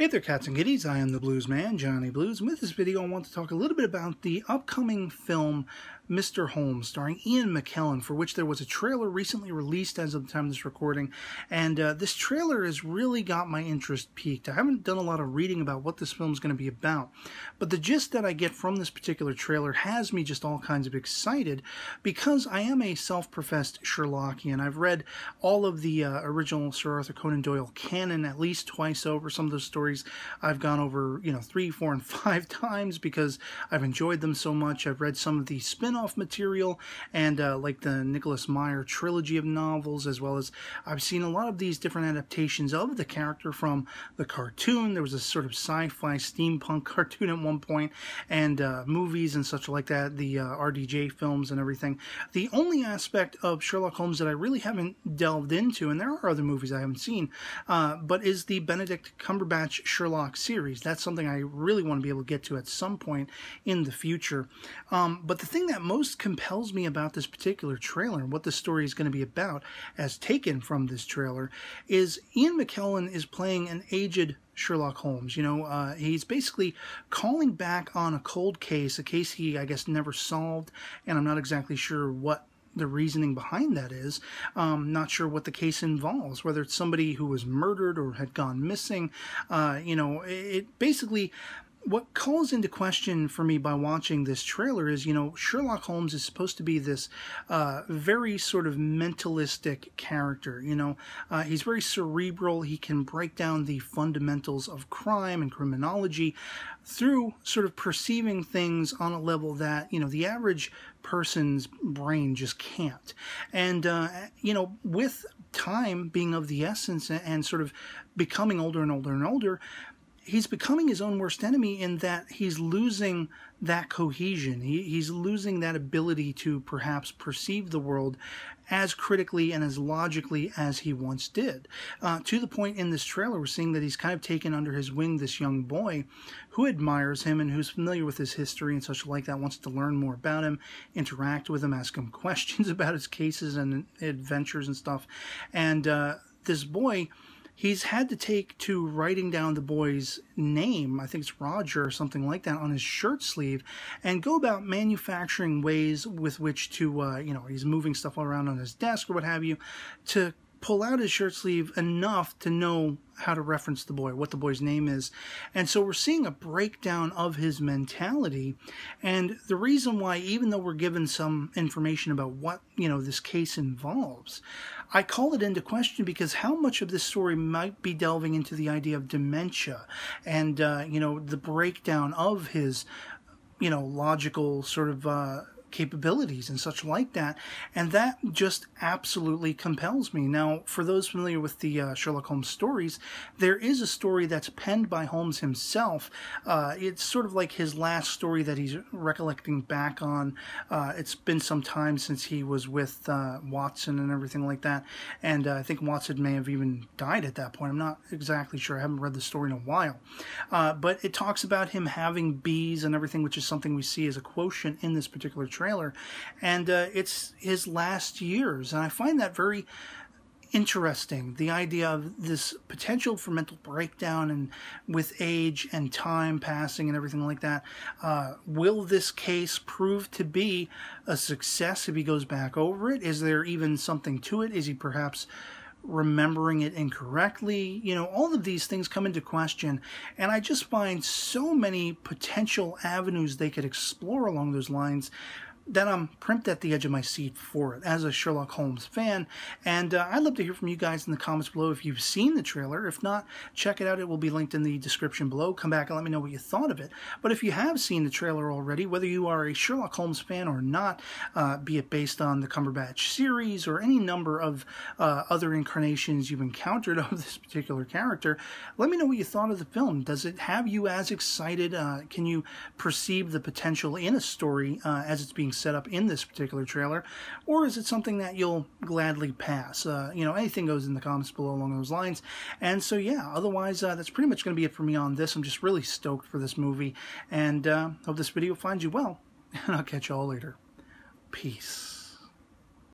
Hey there cats and kitties, I am the Blues Man, Johnny Blues, and with this video I want to talk a little bit about the upcoming film Mr. Holmes, starring Ian McKellen, for which there was a trailer recently released as of the time of this recording, and uh, this trailer has really got my interest piqued. I haven't done a lot of reading about what this film is going to be about, but the gist that I get from this particular trailer has me just all kinds of excited, because I am a self-professed Sherlockian. I've read all of the uh, original Sir Arthur Conan Doyle canon at least twice over. Some of those stories I've gone over, you know, three, four, and five times because I've enjoyed them so much. I've read some of the spin spin-off material and uh, like the Nicholas Meyer trilogy of novels, as well as I've seen a lot of these different adaptations of the character from the cartoon. There was a sort of sci-fi steampunk cartoon at one point, and uh, movies and such like that, the uh, RDJ films and everything. The only aspect of Sherlock Holmes that I really haven't delved into, and there are other movies I haven't seen, uh, but is the Benedict Cumberbatch Sherlock series. That's something I really want to be able to get to at some point in the future. Um, but the thing that most compels me about this particular trailer and what the story is going to be about, as taken from this trailer, is Ian McKellen is playing an aged Sherlock Holmes. You know, uh, he's basically calling back on a cold case, a case he, I guess, never solved, and I'm not exactly sure what the reasoning behind that is. Um, not sure what the case involves, whether it's somebody who was murdered or had gone missing. Uh, you know, it basically what calls into question for me by watching this trailer is, you know, Sherlock Holmes is supposed to be this uh, very sort of mentalistic character. You know, uh, he's very cerebral. He can break down the fundamentals of crime and criminology through sort of perceiving things on a level that, you know, the average person's brain just can't. And, uh, you know, with time being of the essence and sort of becoming older and older and older, he's becoming his own worst enemy in that he's losing that cohesion. He, he's losing that ability to perhaps perceive the world as critically and as logically as he once did. Uh, to the point in this trailer, we're seeing that he's kind of taken under his wing this young boy who admires him and who's familiar with his history and such like that, wants to learn more about him, interact with him, ask him questions about his cases and adventures and stuff. And uh, this boy he's had to take to writing down the boy's name, I think it's Roger or something like that, on his shirt sleeve, and go about manufacturing ways with which to, uh, you know, he's moving stuff around on his desk or what have you, to pull out his shirt sleeve enough to know how to reference the boy, what the boy's name is. And so we're seeing a breakdown of his mentality. And the reason why, even though we're given some information about what, you know, this case involves, I call it into question because how much of this story might be delving into the idea of dementia and, uh, you know, the breakdown of his, you know, logical sort of, uh, capabilities and such like that. And that just absolutely compels me. Now, for those familiar with the uh, Sherlock Holmes stories, there is a story that's penned by Holmes himself. Uh, it's sort of like his last story that he's recollecting back on. Uh, it's been some time since he was with uh, Watson and everything like that. And uh, I think Watson may have even died at that point. I'm not exactly sure. I haven't read the story in a while. Uh, but it talks about him having bees and everything, which is something we see as a quotient in this particular trailer, and uh, it's his last years, and I find that very interesting. The idea of this potential for mental breakdown and with age and time passing and everything like that. Uh, will this case prove to be a success if he goes back over it? Is there even something to it? Is he perhaps remembering it incorrectly. You know, all of these things come into question, and I just find so many potential avenues they could explore along those lines that I'm primped at the edge of my seat for it as a Sherlock Holmes fan. And uh, I'd love to hear from you guys in the comments below if you've seen the trailer. If not, check it out. It will be linked in the description below. Come back and let me know what you thought of it. But if you have seen the trailer already, whether you are a Sherlock Holmes fan or not, uh, be it based on the Cumberbatch series or any number of uh, other incarnations you've encountered of this particular character, let me know what you thought of the film. Does it have you as excited? Uh, can you perceive the potential in a story uh, as it's being set up in this particular trailer, or is it something that you'll gladly pass? Uh, you know, anything goes in the comments below along those lines. And so, yeah, otherwise, uh, that's pretty much going to be it for me on this. I'm just really stoked for this movie, and uh, hope this video finds you well, and I'll catch you all later. Peace.